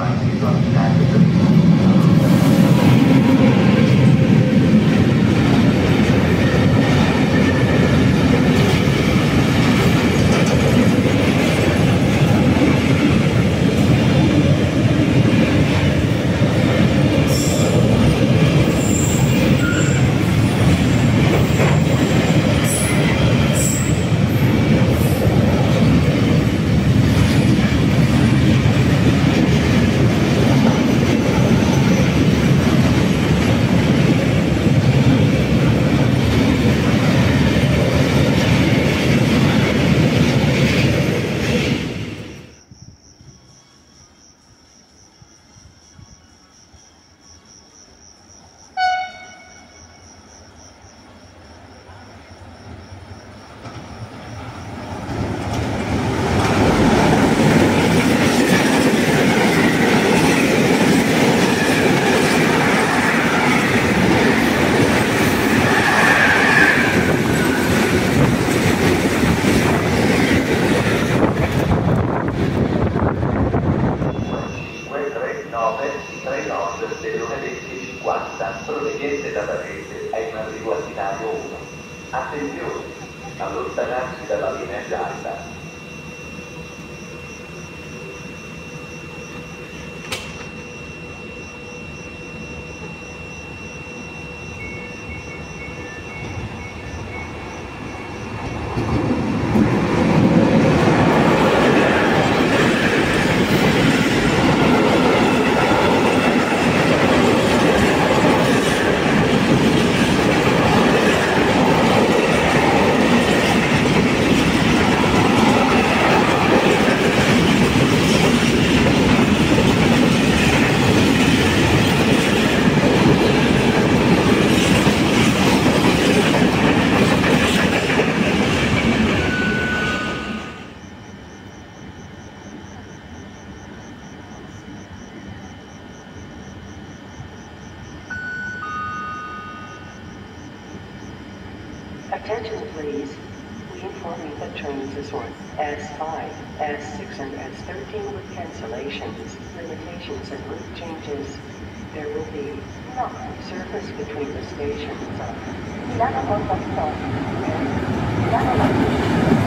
phải kỹ thuật. That one, S5, S6, and S13 with cancellations, limitations, and route changes. There will be no service between the stations. Of